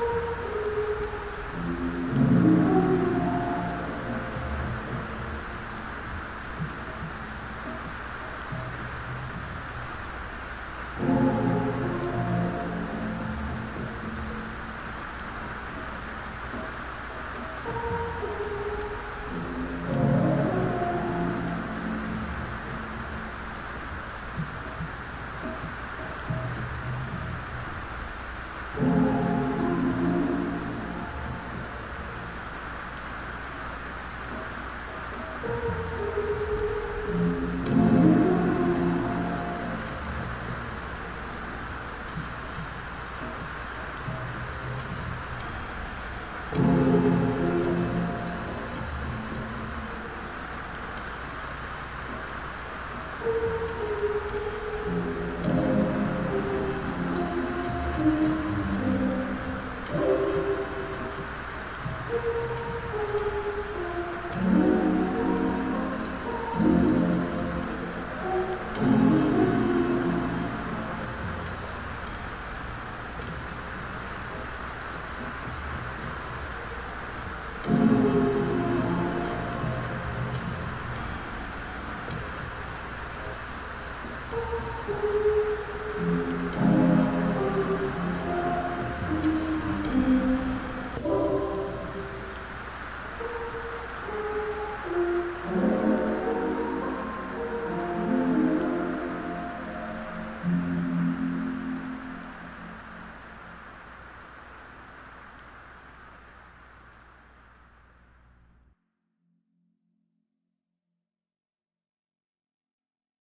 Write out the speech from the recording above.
you